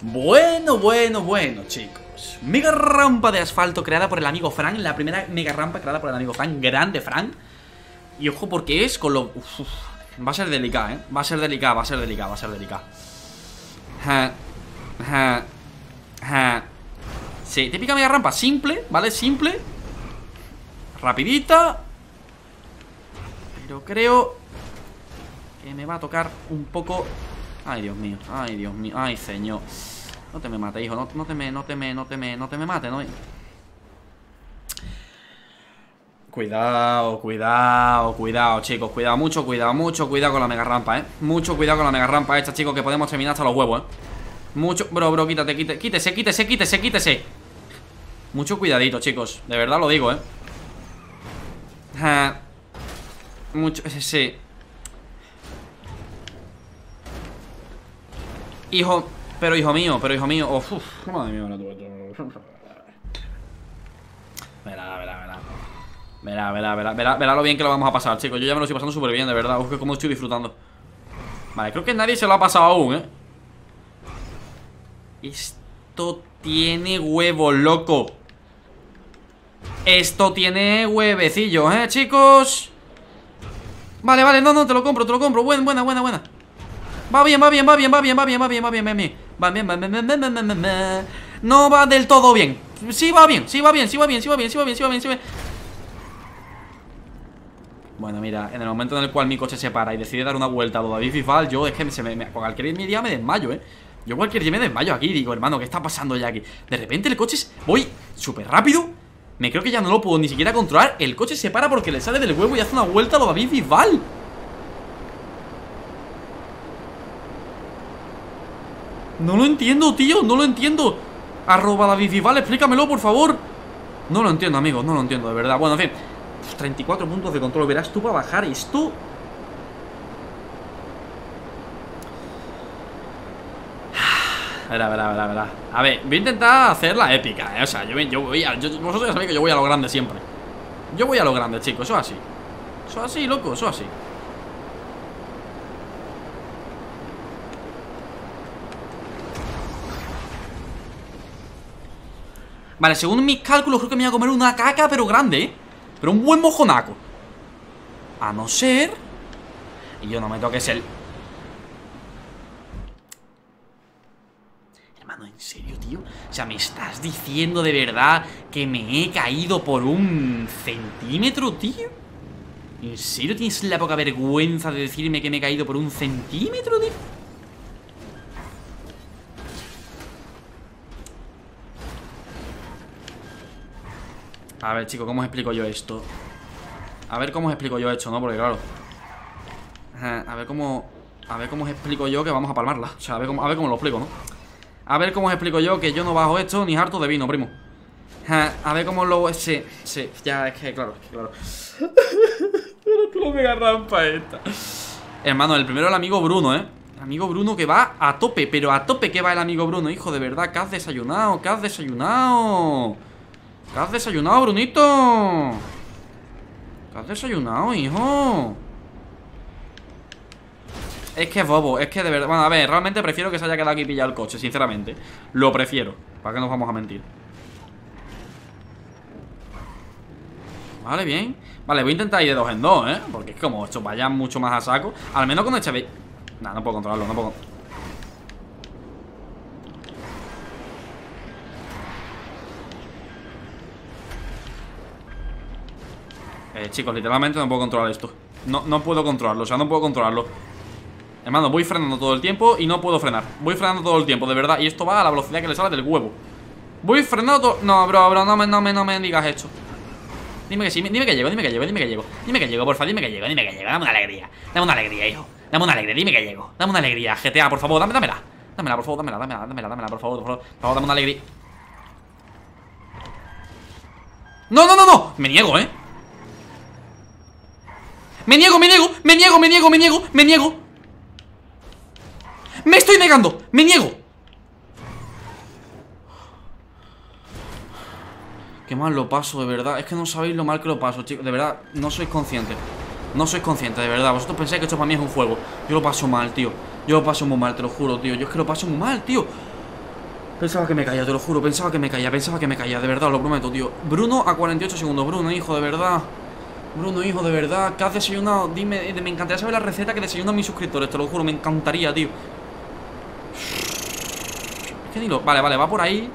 Bueno, bueno, bueno, chicos. Mega rampa de asfalto creada por el amigo Frank La primera mega rampa creada por el amigo Frank Grande Frank. Y ojo porque es con lo... va a ser delicado, ¿eh? Va a ser delicado, va a ser delicado, va a ser ja. Sí, típica mega rampa. Simple, ¿vale? Simple. Rapidita. Pero creo Que me va a tocar un poco Ay, Dios mío, ay, Dios mío, ay, señor No te me mate, hijo, no, no te me, no te me, no te me, no te me mate, ¿no? Cuidado, cuidado, cuidado, chicos Cuidado, mucho cuidado, mucho cuidado con la mega rampa, ¿eh? Mucho cuidado con la mega rampa esta, chicos Que podemos terminar hasta los huevos, ¿eh? Mucho, bro, bro, quítate, quítate, quítese, quítese, quítese, quítese Mucho cuidadito, chicos De verdad lo digo, ¿eh? Mucho, sí Hijo, pero hijo mío, pero hijo mío. Uf, madre mía, Verá, verá, verá. Verá, verá, verá, verá, verá lo bien que lo vamos a pasar, chicos. Yo ya me lo estoy pasando súper bien, de verdad. Uf, que cómo estoy disfrutando. Vale, creo que nadie se lo ha pasado aún, ¿eh? Esto tiene huevo, loco. Esto tiene huevecillos, ¿eh, chicos? Vale, vale, no, no, te lo compro, te lo compro. Buena, buena, buena, buena. Va bien, va bien, va bien, va bien, va bien, va bien, va bien, va bien. Va bien, va bien, No va del todo bien. Sí va bien, sí va bien, sí va bien, sí va bien, sí va bien, sí va bien, sí va bien. Bueno, mira, en el momento en el cual mi coche se para y decide dar una vuelta a David Fifal, yo es que se me, cualquier día me desmayo, ¿eh? Yo cualquier día me desmayo aquí, digo, hermano, ¿qué está pasando ya aquí? De repente el coche, voy súper rápido, me creo que ya no lo puedo ni siquiera controlar, el coche se para porque le sale del huevo y hace una vuelta a David Bisbal. No lo entiendo, tío, no lo entiendo. Arroba David explícamelo, por favor. No lo entiendo, amigo, no lo entiendo, de verdad. Bueno, en fin, 34 puntos de control Verás tú para bajar esto. Verá, verá, verá, verá. A ver, voy a intentar hacer la épica, ¿eh? O sea, yo, voy a... vosotros ya sabéis que yo voy a lo grande siempre. Yo voy a lo grande, chicos, eso así. Eso así, loco, eso así Vale, según mis cálculos creo que me voy a comer una caca pero grande, ¿eh? Pero un buen mojonaco A no ser Y yo no me toques el Hermano, ¿en serio, tío? O sea, ¿me estás diciendo de verdad que me he caído por un centímetro, tío? ¿En serio tienes la poca vergüenza de decirme que me he caído por un centímetro, tío? A ver, chicos, ¿cómo os explico yo esto? A ver cómo os explico yo esto, ¿no? Porque claro A ver cómo... A ver cómo os explico yo que vamos a palmarla O sea, a ver cómo, a ver cómo lo explico, ¿no? A ver cómo os explico yo que yo no bajo esto ni harto de vino, primo A ver cómo lo... Sí, sí, ya es que claro, es que claro Pero tú no mega rampa esta Hermano, el primero el amigo Bruno, ¿eh? Amigo Bruno que va a tope Pero a tope que va el amigo Bruno, hijo, de verdad ¿Qué has desayunado? ¿Qué has desayunado? ¿Qué has desayunado, Brunito? ¿Qué has desayunado, hijo? Es que es bobo, es que de verdad... Bueno, a ver, realmente prefiero que se haya quedado aquí pillado el coche, sinceramente Lo prefiero, para que nos vamos a mentir Vale, bien Vale, voy a intentar ir de dos en dos, ¿eh? Porque es como esto vaya mucho más a saco Al menos con este... Nah, no puedo controlarlo, no puedo... Eh, chicos, literalmente no puedo controlar esto. No, no puedo controlarlo, o sea, no puedo controlarlo. Hermano, voy frenando todo el tiempo y no puedo frenar. Voy frenando todo el tiempo, de verdad Y esto va a la velocidad que le sale del huevo. Voy frenando todo... No, bro, bro, no me, no me, no me digas esto. Dime que sí, dime que llego, dime que llego, dime que llego. Dime que llego, porfa, dime que llego, dime que llego. Dame una alegría, dame una alegría, hijo. Dame una alegría, dime que llego. Dame una alegría, GTA, por favor, dame, dámela. Dámela, por favor, dámela, dámela, dámela, dámela, por favor, por favor. Por favor, dame una alegría. No, no, no, no. Me niego, eh me niego, me niego, me niego, me niego, me niego, me niego. Me estoy negando, me niego. Qué mal lo paso, de verdad. Es que no sabéis lo mal que lo paso, chicos. De verdad, no sois conscientes No sois conscientes, de verdad. Vosotros pensáis que esto para mí es un juego. Yo lo paso mal, tío. Yo lo paso muy mal, te lo juro, tío. Yo es que lo paso muy mal, tío. Pensaba que me caía, te lo juro, pensaba que me caía, pensaba que me caía, de verdad, lo prometo, tío. Bruno a 48 segundos, Bruno, hijo, de verdad Bruno, hijo, de verdad, ¿qué has desayunado? Dime, me encantaría saber la receta que desayunan mis suscriptores, te lo juro, me encantaría, tío Es que ni lo... Vale, vale, va por ahí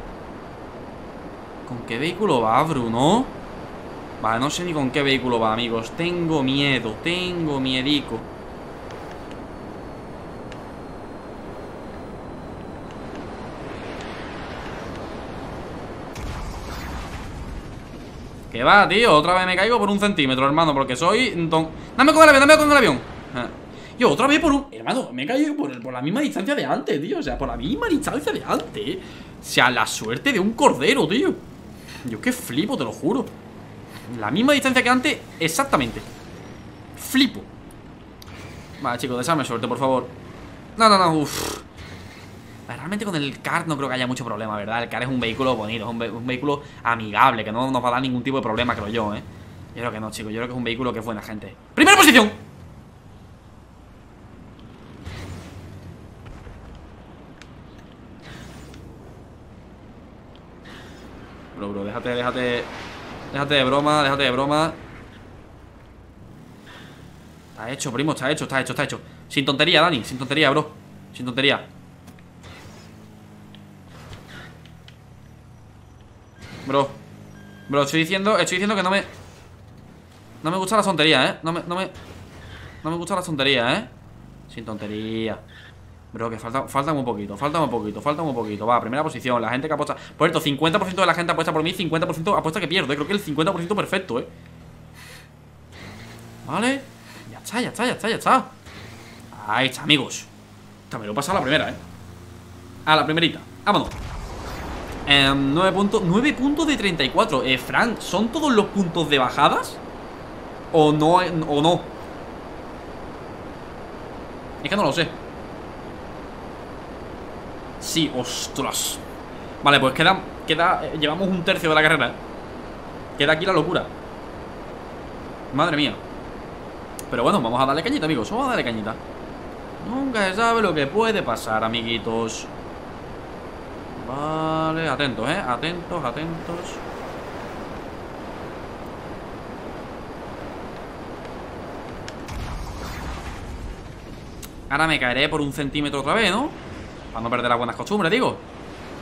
¿Con qué vehículo va, Bruno? Vale, no sé ni con qué vehículo va, amigos Tengo miedo, tengo miedico Que va, tío, otra vez me caigo por un centímetro, hermano Porque soy... Dame con el avión, dame con el avión. Ah. Yo, otra vez por un... Hermano, me he caído por, la misma distancia de antes, tío O sea, por la misma distancia de antes. O sea, la suerte de un cordero, tío. Yo qué flipo, te lo juro. La misma distancia que antes, exactamente. Flipo. Vale, chicos, deseame suerte, por favor. No, no, no, uff Realmente con el CAR no creo que haya mucho problema, ¿verdad? El CAR es un vehículo bonito, es un, vehículo amigable, que no nos va a dar ningún tipo de problema, creo yo, ¿eh? Yo creo que no, chicos, yo creo que es un vehículo que es buena gente ¡Primera posición! Bro, bro, déjate, déjate Déjate de broma, déjate de broma Está hecho, primo, está hecho, está hecho, está hecho Sin tontería, Dani, sin tontería, bro Sin tontería Bro Bro, estoy diciendo Estoy diciendo que no me No me gusta la tontería, ¿eh? No me No me, no me gusta la tontería, ¿eh? Sin tontería Bro, que falta, falta muy poquito, falta muy poquito, falta muy poquito Va, primera posición, la gente que apuesta Por cierto, 50% de la gente apuesta por mí 50% apuesta que pierdo, ¿eh? creo que el 50% perfecto, ¿eh? Vale Ya está, ya está, ya está, ya está Ahí está, amigos También lo pasa a la primera, ¿eh? A la primerita, vámonos 9 em, puntos 9 puntos de 34 Eh, Frank, ¿son todos los puntos de bajadas? ¿O no? ¿O no? Es que no lo sé Sí, ostras Vale, pues queda, queda eh, Llevamos un tercio de la carrera ¿eh? Queda aquí la locura Madre mía Pero bueno, vamos a darle cañita, amigos Vamos a darle cañita Nunca se sabe lo que puede pasar, amiguitos Vale, atentos, eh Atentos, atentos Ahora me caeré por un centímetro otra vez, ¿no? Para no perder las buenas costumbres, digo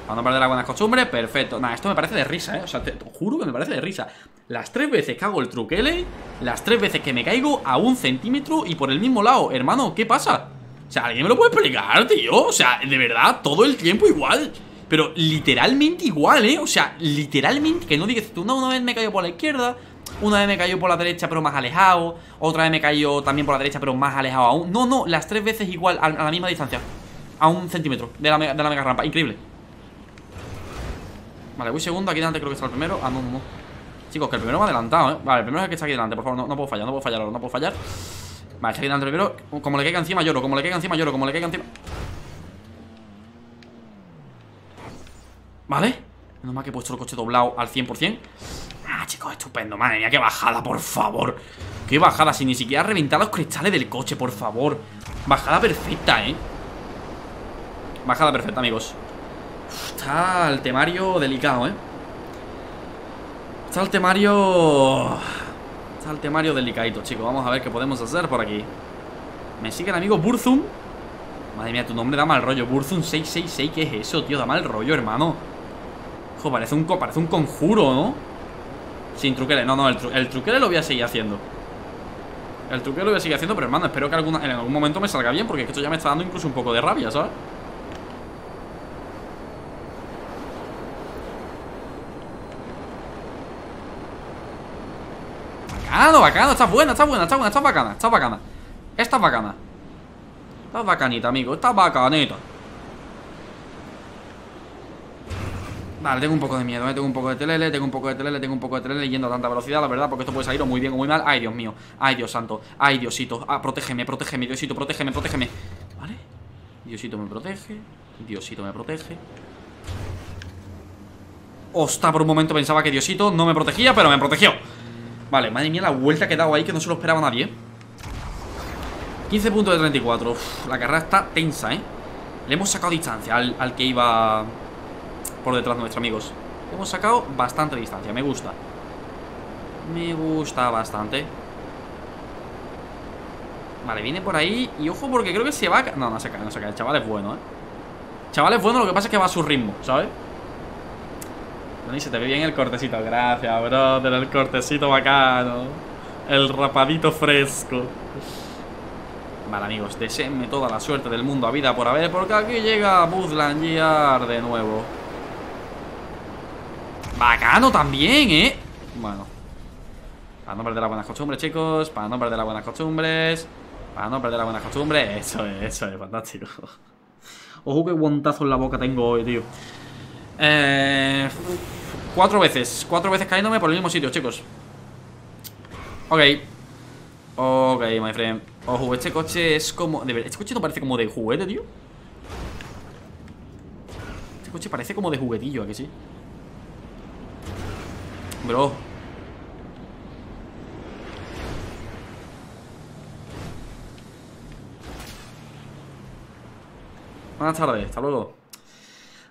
Para no perder las buenas costumbres, perfecto Nah, esto me parece de risa, ¿eh? O sea, te, juro que me parece de risa Las tres veces que hago el truquele Las tres veces que me caigo a un centímetro Y por el mismo lado Hermano, ¿qué pasa? O sea, ¿alguien me lo puede explicar, tío? O sea, de verdad, todo el tiempo igual pero literalmente igual, ¿eh? O sea, literalmente que no digas tú, no, una vez me cayó por la izquierda Una vez me cayó por la derecha pero más alejado Otra vez me cayó también por la derecha pero más alejado aún No, no, las tres veces igual, a, la misma distancia A un centímetro de la, mega rampa, increíble. Vale, voy segundo, aquí delante creo que está el primero. Ah, no, no, Chicos, que el primero me ha adelantado, ¿eh? Vale, el primero es el que está aquí delante, por favor, no, no puedo fallar, no puedo fallar, no puedo fallar. Vale, está aquí delante el primero. Como le caiga encima lloro, como le caiga encima lloro, como le caiga encima ¿Vale? Menos mal que he puesto el coche doblado al 100% Ah, chicos, estupendo. Madre mía, qué bajada, por favor. Qué bajada, sin ni siquiera reventar los cristales del coche, por favor. Bajada perfecta, ¿eh? Bajada perfecta, amigos. Está el temario delicado, ¿eh? Está el temario... Está el temario delicadito, chicos. Vamos a ver qué podemos hacer por aquí. Me sigue el amigo Burzum. Madre mía, tu nombre da mal rollo. Burzum 666, ¿qué es eso, tío? Da mal rollo, hermano parece un, parece un conjuro, ¿no? Sin truquele, no, no, el, tru el truquele lo voy a seguir haciendo El truquele lo voy a seguir haciendo Pero hermano, espero que en algún momento me salga bien Porque esto ya me está dando incluso un poco de rabia, ¿sabes? Bacano, bacano, está buena, está buena, está buena, está bacana, está bacana Está bacana Está bacanita, amigo, está bacanita Vale, tengo un poco de miedo, ¿eh? tengo un poco de telele, tengo un poco de telele, tengo un poco de telele yendo a tanta velocidad, la verdad, porque esto puede salir o muy bien o muy mal. Ay, Dios mío, ay, Dios santo, ay, Diosito, ah, protégeme, protégeme, Diosito, protégeme, protégeme. ¿Vale? Diosito me protege, Diosito me protege. Hostia, por un momento pensaba que Diosito no me protegía, pero me protegió. Vale, madre mía, la vuelta que he dado ahí que no se lo esperaba nadie. 15 puntos de 34. la carrera está tensa, ¿eh? Le hemos sacado distancia al, al que iba por detrás nuestros amigos. Hemos sacado bastante distancia, me gusta. Me gusta bastante. Vale, viene por ahí Y ojo porque creo que se va a... No, no se cae, no se cae El chaval es bueno, ¿eh? Chaval es bueno, lo que pasa es que va a su ritmo, ¿sabes? Y se te ve bien el cortecito Gracias, brother, el cortecito bacano El rapadito fresco. Vale, amigos, deseenme toda la suerte del mundo a vida por haber Porque aquí llega Buzland de nuevo Bacano también, ¿eh? Bueno. Para no perder las buenas costumbres, chicos. Para no perder las buenas costumbres. Para no perder las buenas costumbres. Eso es, eso es, fantástico. Ojo qué guantazo en la boca tengo hoy, tío. Eh... Cuatro veces. Cuatro veces cayéndome por el mismo sitio, chicos. Ok. Ok, my friend. Ojo, este coche es como... De este coche no parece como de juguete, tío. Este coche parece como de juguetillo, ¿a que sí? Bro. Buenas tardes, hasta luego.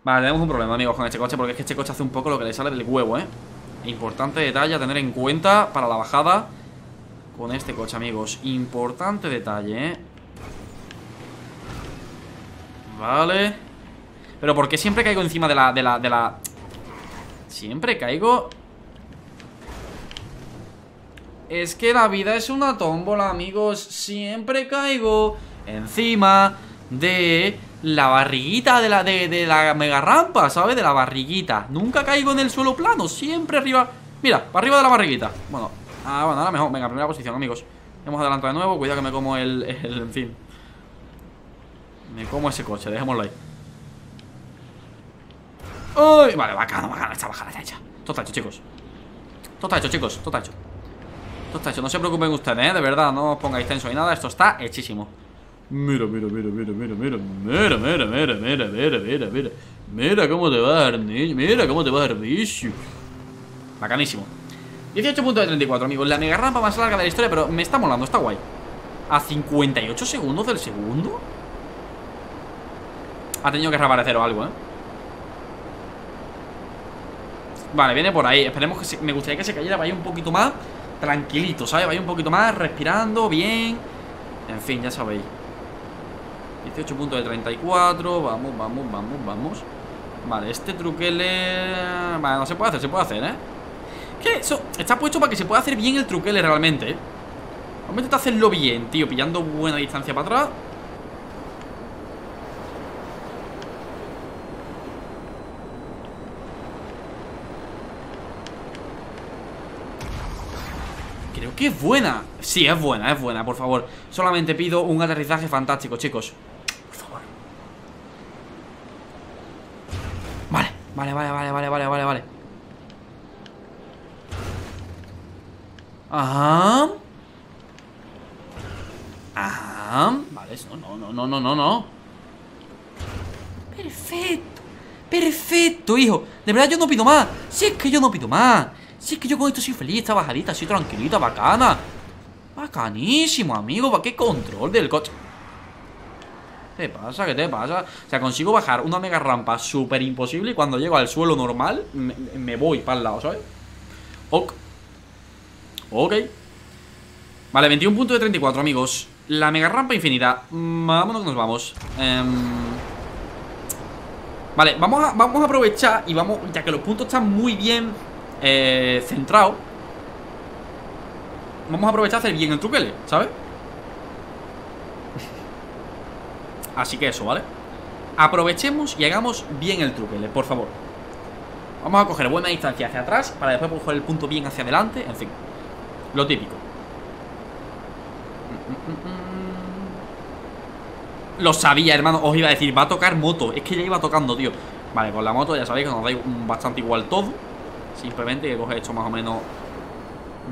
Vale, tenemos un problema, amigos, con este coche Porque es que este coche hace un poco lo que le sale del huevo, ¿eh? Importante detalle a tener en cuenta Para la bajada Con este coche, amigos. Importante detalle, ¿eh? Vale. Pero ¿por qué siempre caigo encima de la... De la, de la... Siempre caigo Es que la vida es una tómbola, amigos. Siempre caigo encima de la barriguita de la, de, la mega rampa, ¿sabes? De la barriguita. Nunca caigo en el suelo plano, siempre arriba. Mira, para arriba de la barriguita. Bueno, ah, bueno, ahora mejor, venga, primera posición, amigos. Hemos adelantado de nuevo, cuidado que me como el, el en fin. Me como ese coche, dejémoslo ahí. ¡Uy! Vale, bacano, bacano, está bajada, está hecha Todo está hecho, chicos. Todo está hecho, chicos, todo está hecho Todo está hecho, no se preocupen ustedes, ¿eh? De verdad, no os pongáis tenso ni nada Esto está hechísimo Mira, mira, mira, mira, mira, mira, mira, mira, mira, mira, mira, mira, mira, mira cómo te va dar, mira cómo te va bicho. Bacanísimo. 18 puntos de 34, amigos. La mega rampa más larga de la historia, pero me está molando, está guay. A 58 segundos del segundo. Ha tenido que reaparecer o algo, ¿eh? Vale, viene por ahí. Esperemos que me gustaría que se cayera, vaya un poquito más tranquilito, ¿sabes? Vaya un poquito más respirando, bien. En fin, ya sabéis. 18 puntos de 34 Vamos, vamos, vamos, vamos Vale, este truquele Vale, no se puede hacer, se puede hacer, ¿eh? Que eso está puesto para que se pueda hacer bien el truquele realmente, ¿eh? Vamos a intentar hacerlo bien, tío Pillando buena distancia para atrás Es buena. Sí, es buena, es buena, por favor. Solamente pido un aterrizaje fantástico, chicos. Vale, vale, vale, vale, vale, vale, vale Ajá. Ajá. Vale, no, no, no, no, no, no. Perfecto Perfecto, hijo. De verdad yo no pido más. Si es que yo no pido más Si es que yo con esto soy feliz, está bajadita, así tranquilita, bacana Bacanísimo, amigo ¿Qué control del coche? ¿Qué te pasa? ¿Qué te pasa? O sea, consigo bajar una mega rampa súper imposible y cuando llego al suelo normal me, voy para el lado, ¿sabes? Ok. Ok. Vale, 21 puntos de 34, amigos. La mega rampa infinita. Vámonos que nos vamos. Em, vale, vamos vamos a aprovechar y vamos, ya que los puntos están muy bien eh, centrados. Vamos a aprovechar a hacer bien el truquele, ¿sabes? Así que eso, ¿vale? Aprovechemos y hagamos bien el truque, por favor Vamos a coger buena distancia hacia atrás Para después coger el punto bien hacia adelante En fin, lo típico Lo sabía, hermano Os iba a decir, va a tocar moto Es que ya iba tocando, tío Vale, con la moto ya sabéis que nos da bastante igual todo Simplemente que coge esto más o menos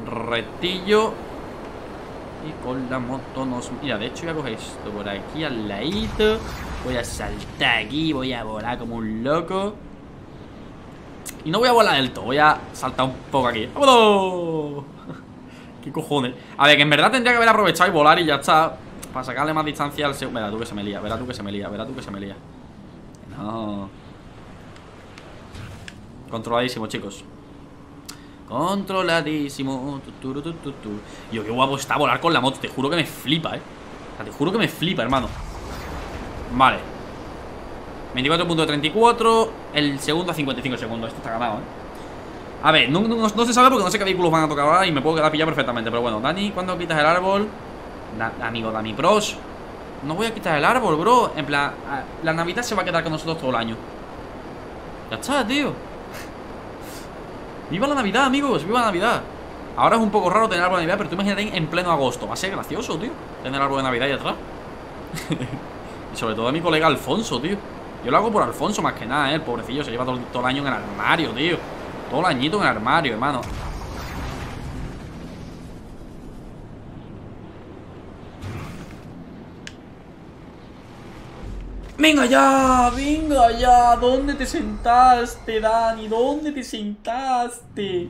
Rectillo y con la moto nos... Mira, de hecho voy a coger esto por aquí al ladito. Voy a saltar aquí, voy a volar como un loco. Y no voy a volar del todo, voy a saltar un poco aquí. ¡Vámonos! ¿Qué cojones? A ver, que en verdad tendría que haber aprovechado y volar y ya está. Para sacarle más distancia al segundo Verá tú que se me lía, verá tú que se me lía, verá tú que se me lía. No. Controladísimo, chicos Controladísimo. Yo, qué guapo está volar con la moto Te juro que me flipa, eh. Te juro que me flipa, hermano. Vale. 24.34 El segundo a 55 segundos. Esto está ganado, eh. A ver, no, se sabe porque no sé qué vehículos van a tocar ahora Y me puedo quedar pillado perfectamente Pero bueno, Dani, ¿cuándo quitas el árbol? amigo Dani Pros. No voy a quitar el árbol, bro. En plan, la Navidad se va a quedar con nosotros todo el año. Ya está, tío ¡Viva la Navidad, amigos! ¡Viva la Navidad! Ahora es un poco raro tener árbol de Navidad Pero tú imagínate en pleno agosto Va a ser gracioso, tío Tener árbol de Navidad ahí atrás Y sobre todo a mi colega Alfonso, tío Yo lo hago por Alfonso más que nada, ¿eh? El pobrecillo se lleva todo, todo el año en el armario, tío Todo el añito en el armario, hermano ¡Venga ya! ¡Venga ya! ¿Dónde te sentaste, Dani? ¿Dónde te sentaste?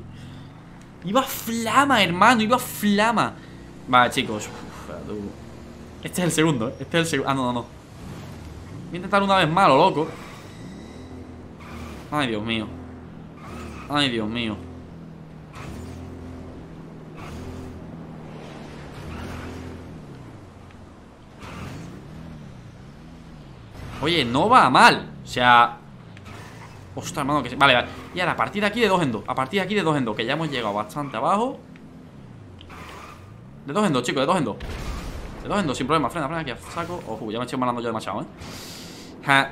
Iba flama, hermano, iba flama Vale, chicos Este es el segundo, ¿eh? Este es el segundo Ah, no, no, no Voy a intentar una vez más, loco Ay, Dios mío Ay, Dios mío Oye, no va mal. O sea... Ostras, hermano, que. Vale, vale. Y ahora, a partir de aquí de dos en dos A partir de aquí de dos en dos Que ya hemos llegado bastante abajo. De dos en dos, chicos, de dos en dos. De dos en dos, sin problema. Frena, frena aquí a saco. Ojo, ya me estoy malando yo demasiado, ¿eh? Ja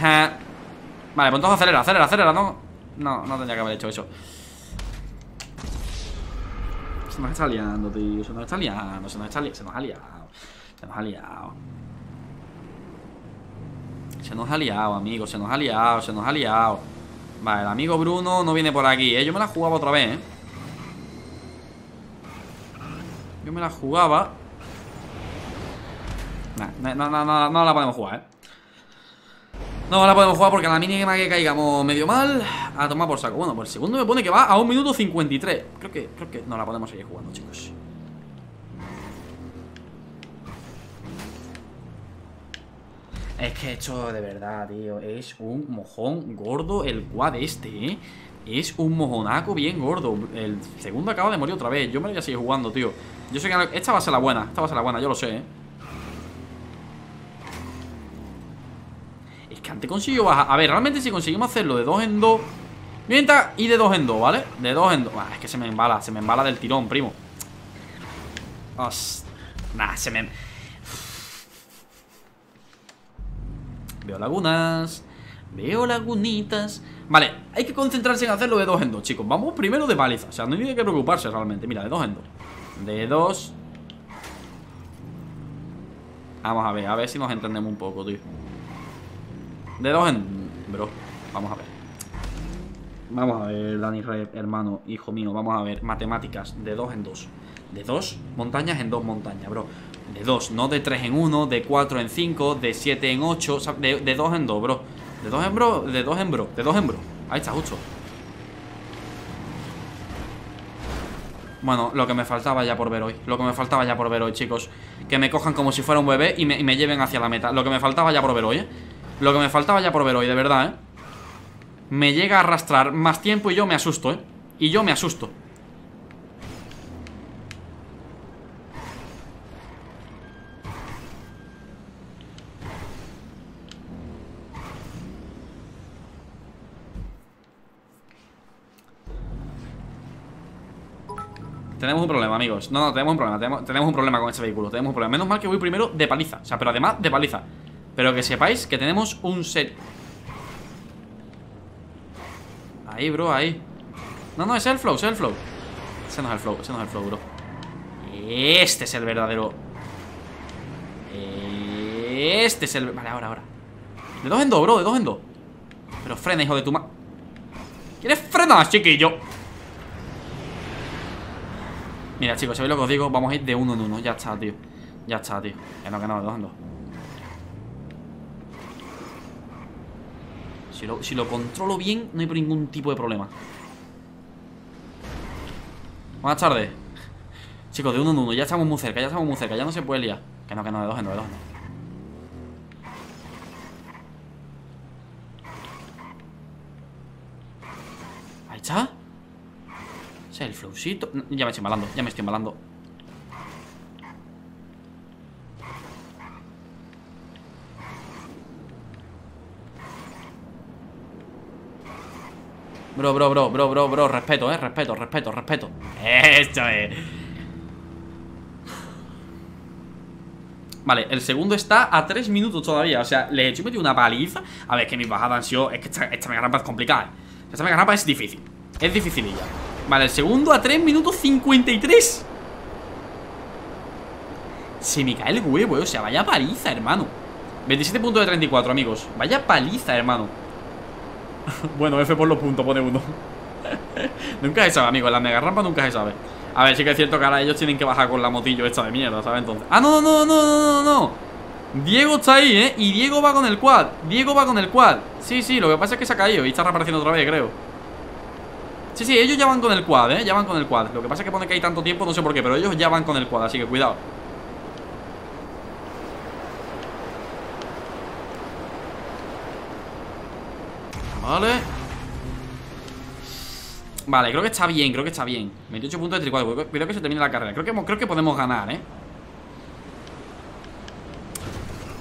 Ja. Vale, pues entonces acelera, acelera, acelera No, no, no tendría que haber hecho eso. Se nos está liando, tío. Se nos está liando, se nos está liando Se nos ha liado. Se nos ha liado se nos ha liado, amigo Se nos ha liado, se nos ha liado Vale, el amigo Bruno no viene por aquí, ¿eh? Yo me la jugaba otra vez, ¿eh? Yo me la jugaba no, no, no, no la podemos jugar, ¿eh? No la podemos jugar porque a la mínima que caigamos medio mal A tomar por saco Bueno, pues el segundo me pone que va a un minuto 53 Creo que, creo que no la podemos seguir jugando, chicos Es que esto de verdad, tío Es un mojón gordo el quad este, ¿eh? Es un mojonaco bien gordo El segundo acaba de morir otra vez Yo me voy a seguir jugando, tío Yo sé que esta va a ser la buena Esta va a ser la buena, yo lo sé, ¿eh? Es que antes consiguió bajar A ver, realmente si conseguimos hacerlo de dos en dos Mientras, y de dos en dos, ¿vale? De dos en dos ah, Es que se me embala, se me embala del tirón, primo Nah, se me... Veo lagunas Veo lagunitas. Vale, hay que concentrarse en hacerlo de dos en dos, chicos. Vamos primero de paliza O sea, no hay que preocuparse realmente. Mira, de dos en dos. De dos. Vamos a ver, a ver si nos entendemos un poco, tío. De dos en... Bro, vamos a ver. Vamos a ver, Dani hermano, hijo mío. Vamos a ver, matemáticas De dos en dos. De dos montañas en dos montañas, bro de 2, no de 3 en 1, de 4 en 5, de 7 en 8, de, de 2 en 2, bro. De 2 en bro, de 2 en bro, de 2 en bro. Ahí está, justo. Bueno, lo que me faltaba ya por ver hoy Lo que me faltaba ya por ver hoy, chicos Que me cojan como si fuera un bebé y me, y me lleven hacia la meta Lo que me faltaba ya por ver hoy, ¿eh? Lo que me faltaba ya por ver hoy, de verdad, ¿eh? Me llega a arrastrar más tiempo y yo me asusto, ¿eh? Y yo me asusto Tenemos un problema, amigos. No, no, tenemos un problema tenemos, un problema con este vehículo. Tenemos un problema. Menos mal que voy primero de paliza. O sea, pero además de paliza. Pero que sepáis que tenemos un set. Ahí, bro, ahí. No, no, es el flow, es el flow. Ese no es el flow, ese no es el flow, bro. Este es el verdadero. Este es el... Vale, ahora, ahora. De dos en dos, bro, de dos en dos. Pero frena, hijo de tu ma... ¿Quieres frenar, chiquillo? Mira, chicos, ¿sabéis lo que os digo? Vamos a ir de uno en uno. Ya está, tío. Ya está, tío. Que no, que no, de dos en dos. Si lo, si lo controlo bien No hay ningún tipo de problema. Buenas tardes. Chicos, de uno en uno. Ya estamos muy cerca, ya estamos muy cerca. Ya no se puede liar. Que no, que no, de dos en dos, de dos en dos está. Ya me estoy embalando, ya me estoy embalando. Bro, bro, bro, bro, bro, bro, respeto, eh, respeto, respeto, respeto. Esto es. Vale, el segundo está a 3 minutos todavía O sea, le he hecho metido una paliza. A ver, que mis bajadas han sido Es que esta, esta mega rampa es complicada Esta mega rampa es difícil Es dificililla Vale, el segundo a 3 minutos 53 Se me cae el huevo, eh, o sea, vaya paliza, hermano. 27 puntos de 34, amigos. Vaya paliza, hermano. Bueno, F por los puntos, pone uno. Nunca se sabe, amigo, en la mega rampa nunca se sabe. A ver, sí que es cierto que ahora ellos tienen que bajar con la motillo esta de mierda, ¿sabes? Entonces... ¡Ah, no, no, no, no, no, no! Diego está ahí, ¿eh? Y Diego va con el quad. Diego va con el quad. Sí, sí, lo que pasa es que se ha caído y está reapareciendo otra vez, creo Sí, sí, ellos ya van con el quad, ¿eh? Ya van con el quad. Lo que pasa es que pone que hay tanto tiempo, no sé por qué Pero ellos ya van con el quad, así que cuidado. Vale. Vale, creo que está bien, creo que está bien. 28 puntos de 34, creo que se termina la carrera. Creo que, creo que podemos ganar, ¿eh?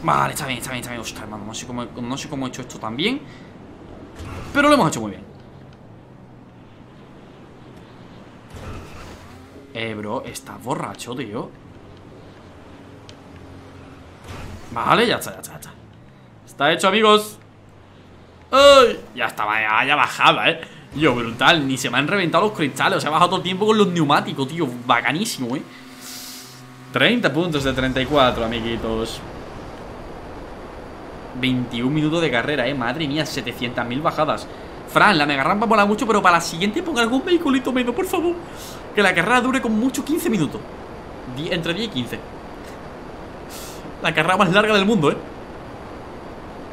Vale, está bien, está bien, está bien. Ostras, hermano, no sé, cómo, no sé cómo he hecho esto tan bien Pero lo hemos hecho muy bien Eh, bro, estás borracho, tío Vale, ya está, ya está, ya está Está hecho, amigos ¡Ay! Ya estaba, ya, bajaba, ¿eh? Yo, brutal, ni se me han reventado los cristales O sea, he bajado todo el tiempo con los neumáticos, tío Bacanísimo, ¿eh? 30 puntos de 34, amiguitos 21 minutos de carrera, ¿eh? Madre mía, 700.000 bajadas Fran, la mega rampa mola mucho Pero para la siguiente ponga algún vehiculito menos, por favor Que la carrera dure con mucho 15 minutos. Entre 10 y 15 La carrera más larga del mundo, ¿eh?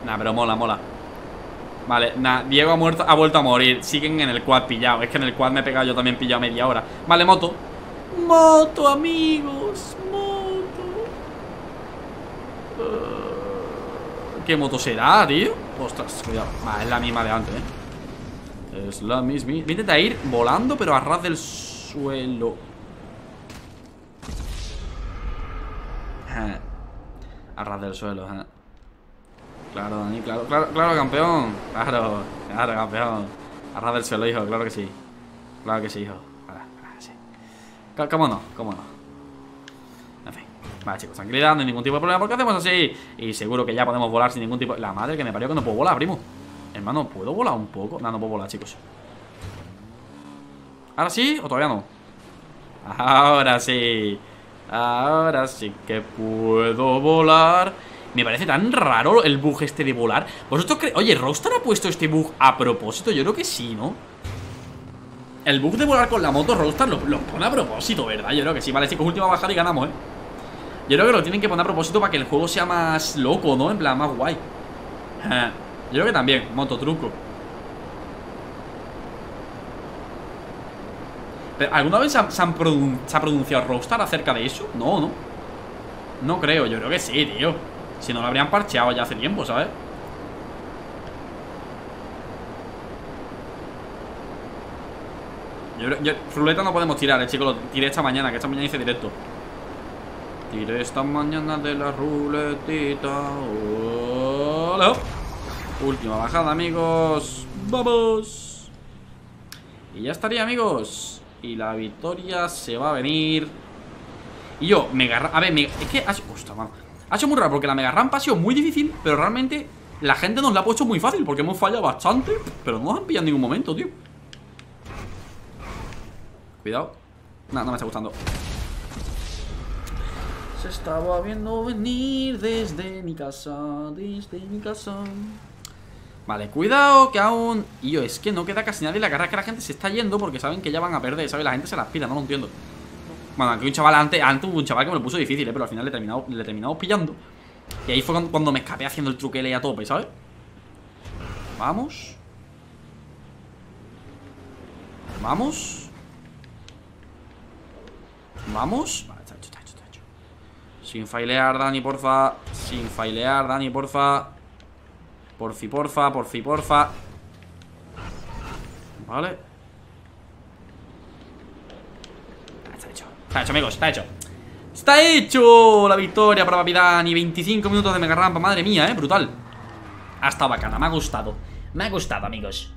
Nah, pero mola, mola. Vale, nada, Diego ha, vuelto a morir. Siguen en el quad pillado Es que en el quad me he pegado yo también pillado media hora. Vale, moto. Moto, amigos Moto. Uh, ¿Qué moto será, tío? Ostras, cuidado. Es la misma de antes, eh Es la misma Voy a ir volando Pero a ras del suelo A ras del suelo, eh Claro, Dani, claro, claro, claro, campeón. Claro, claro, campeón. Arras del suelo, hijo, claro que sí. Claro que sí, hijo. Sí. ¿Cómo no? ¿Cómo no? En fin. Vale, chicos, tranquilidad, no hay ningún tipo de problema porque hacemos así. Y seguro que ya podemos volar sin ningún tipo... La madre que me parió que no puedo volar, primo. Hermano, ¿puedo volar un poco? No, no puedo volar, chicos. ¿Ahora sí o todavía no? Ahora sí. Ahora sí que puedo volar. Me parece tan raro el bug este de volar ¿Vosotros creéis? Oye, ¿Rockstar ha puesto este bug a propósito? Yo creo que sí, ¿no? El bug de volar con la moto Rockstar lo, pone a propósito, ¿verdad? Yo creo que sí Vale, chicos, última bajada y ganamos, ¿eh? Yo creo que lo tienen que poner a propósito para que el juego sea más loco, ¿no? En plan, más guay Yo creo que también, moto truco ¿Alguna vez se ha, se ha pronunciado Rockstar acerca de eso? No, ¿no? No creo, yo creo que sí, tío si no lo habrían parcheado ya hace tiempo, ¿sabes? Ruleta no podemos tirar, eh, chicos Lo tiré esta mañana, que esta mañana hice directo Tiré esta mañana de la ruletita Hola. Última bajada, amigos Vamos Y ya estaría, amigos Y la victoria se va a venir. Y yo me agarra... A ver, me... es que... Ostras, mano ha sido muy raro porque la mega rampa ha sido muy difícil Pero realmente la gente nos la ha puesto muy fácil Porque hemos fallado bastante Pero no nos han pillado en ningún momento, tío. Cuidado. No, no me está gustando. Se estaba viendo venir desde mi casa Desde mi casa Vale, cuidado que aún... Yo, es que no queda casi nadie La carrera que la gente se está yendo porque saben que ya van a perder ¿Sabes? La gente se las pida, no lo entiendo bueno, aquí un chaval antes, antes hubo un chaval que me lo puso difícil, ¿eh? pero al final le, terminamos, le terminamos pillando. Y ahí fue cuando, me escapé haciendo el truquele a tope, ¿sabes? Vamos. Vamos. Vamos. Vale, está hecho, está. Sin failear, Dani, porfa. Sin failear, Dani, porfa. Porfi, porfa, porfi, porfa. Vale. Está hecho, está hecho, amigos, está hecho. ¡Está hecho! La victoria para Papidani 25 minutos de mega rampa, madre mía, eh, brutal. Ha estado bacana, me ha gustado Me ha gustado, amigos.